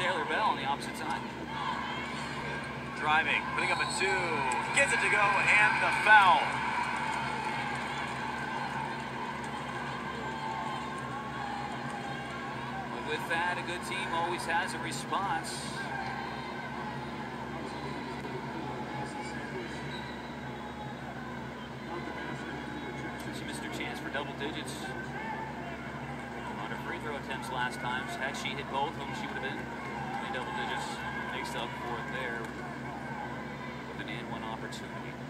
Taylor Bell on the opposite side. Driving, putting up a two, gets it to go, and the foul. But with that, a good team always has a response. She missed her chance for double digits on her free throw attempts last time. Had she hit both of them, she would have been in. Up for it there with an and one opportunity.